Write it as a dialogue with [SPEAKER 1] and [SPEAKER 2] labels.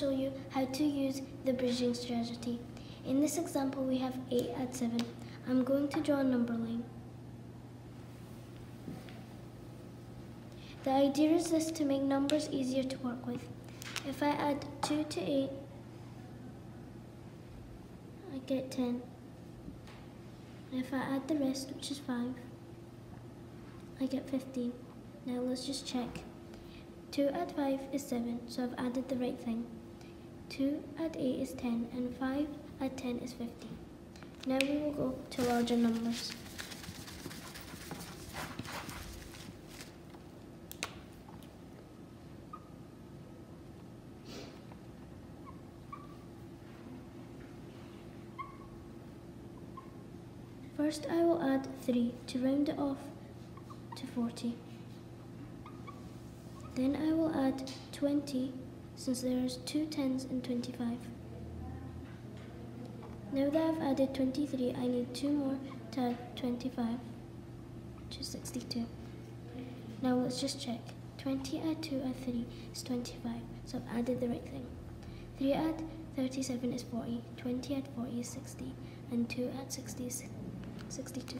[SPEAKER 1] the bridging strategy. In this example, we have 8 at 7. I'm going to draw a number line. The idea is this to make numbers easier to work with. If I add 2 to 8, I get 10. If I add the rest, which is 5, I get 15. Now let's just check. 2 add 5 is 7, so I've added the right thing. 2 at 8 is 10, and 5 at 10 is 15. Now we will go to larger numbers. First I will add 3 to round it off to 40. Then I will add 20 since there is two tens and 25. Now that I've added 23, I need two more to add 25, which is 62. Now let's just check. 20 add 2 add 3 is 25, so I've added the right thing. 3 add 37 is 40, 20 add 40 is 60, and 2 add 60 is 62.